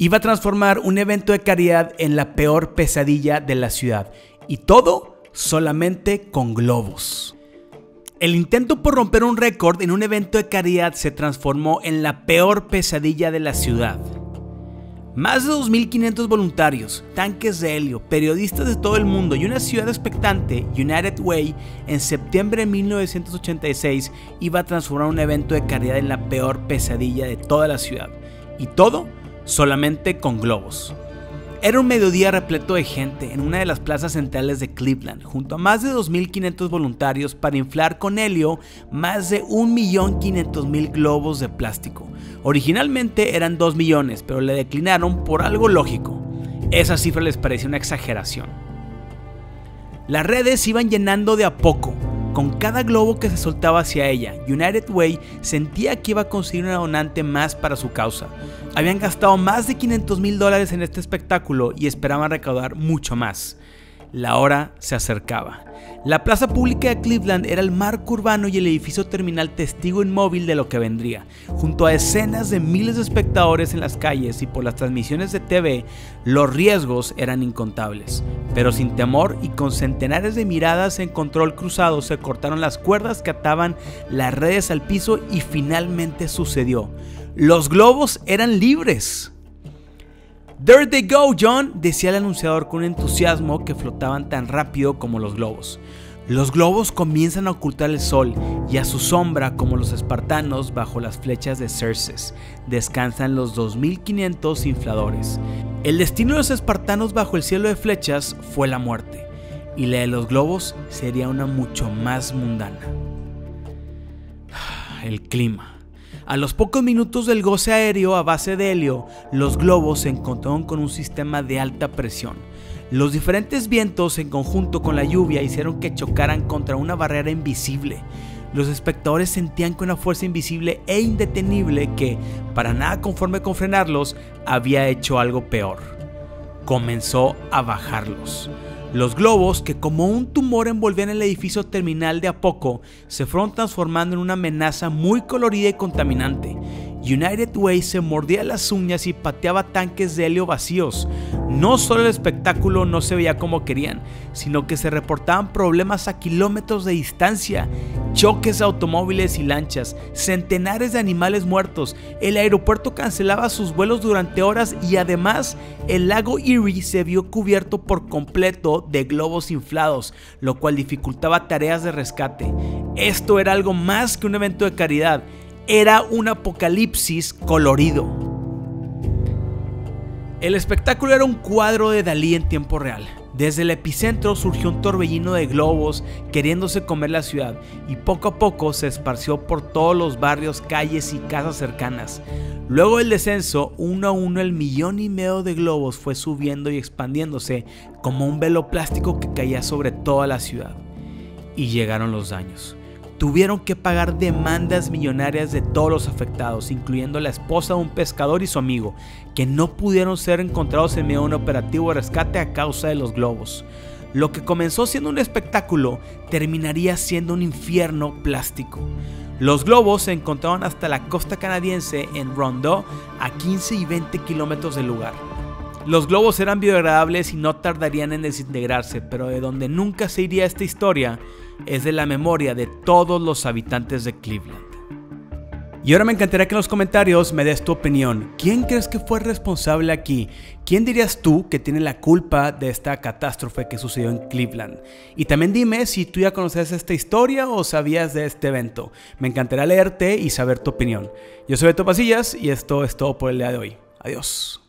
Iba a transformar un evento de caridad en la peor pesadilla de la ciudad. Y todo solamente con globos. El intento por romper un récord en un evento de caridad se transformó en la peor pesadilla de la ciudad. Más de 2.500 voluntarios, tanques de helio, periodistas de todo el mundo y una ciudad expectante, United Way, en septiembre de 1986 iba a transformar un evento de caridad en la peor pesadilla de toda la ciudad. Y todo solamente con globos. Era un mediodía repleto de gente en una de las plazas centrales de Cleveland, junto a más de 2.500 voluntarios para inflar con helio más de 1.500.000 globos de plástico. Originalmente eran 2 millones, pero le declinaron por algo lógico. Esa cifra les parecía una exageración. Las redes iban llenando de a poco, con cada globo que se soltaba hacia ella, United Way sentía que iba a conseguir una donante más para su causa. Habían gastado más de 500 mil dólares en este espectáculo y esperaban recaudar mucho más. La hora se acercaba. La plaza pública de Cleveland era el marco urbano y el edificio terminal testigo inmóvil de lo que vendría. Junto a decenas de miles de espectadores en las calles y por las transmisiones de TV, los riesgos eran incontables. Pero sin temor y con centenares de miradas en control cruzado se cortaron las cuerdas que ataban las redes al piso y finalmente sucedió. Los globos eran libres. There they go, John, decía el anunciador con entusiasmo que flotaban tan rápido como los globos. Los globos comienzan a ocultar el sol y a su sombra, como los espartanos bajo las flechas de Cerces, descansan los 2500 infladores. El destino de los espartanos bajo el cielo de flechas fue la muerte, y la de los globos sería una mucho más mundana. El clima. A los pocos minutos del goce aéreo a base de helio, los globos se encontraron con un sistema de alta presión. Los diferentes vientos en conjunto con la lluvia hicieron que chocaran contra una barrera invisible. Los espectadores sentían que una fuerza invisible e indetenible que, para nada conforme con frenarlos, había hecho algo peor. Comenzó a bajarlos. Los globos, que como un tumor envolvían el edificio terminal de a poco, se fueron transformando en una amenaza muy colorida y contaminante. United Way se mordía las uñas y pateaba tanques de helio vacíos. No solo el espectáculo no se veía como querían, sino que se reportaban problemas a kilómetros de distancia, choques de automóviles y lanchas, centenares de animales muertos, el aeropuerto cancelaba sus vuelos durante horas y además el lago Erie se vio cubierto por completo de globos inflados, lo cual dificultaba tareas de rescate. Esto era algo más que un evento de caridad, era un apocalipsis colorido. El espectáculo era un cuadro de Dalí en tiempo real. Desde el epicentro surgió un torbellino de globos queriéndose comer la ciudad y poco a poco se esparció por todos los barrios, calles y casas cercanas. Luego del descenso, uno a uno el millón y medio de globos fue subiendo y expandiéndose como un velo plástico que caía sobre toda la ciudad. Y llegaron los daños tuvieron que pagar demandas millonarias de todos los afectados, incluyendo la esposa de un pescador y su amigo, que no pudieron ser encontrados en medio de un operativo de rescate a causa de los globos. Lo que comenzó siendo un espectáculo terminaría siendo un infierno plástico. Los globos se encontraban hasta la costa canadiense en Rondeau, a 15 y 20 kilómetros del lugar. Los globos eran biodegradables y no tardarían en desintegrarse, pero de donde nunca se iría esta historia es de la memoria de todos los habitantes de Cleveland. Y ahora me encantaría que en los comentarios me des tu opinión. ¿Quién crees que fue responsable aquí? ¿Quién dirías tú que tiene la culpa de esta catástrofe que sucedió en Cleveland? Y también dime si tú ya conoces esta historia o sabías de este evento. Me encantaría leerte y saber tu opinión. Yo soy Beto Pasillas y esto es todo por el día de hoy. Adiós.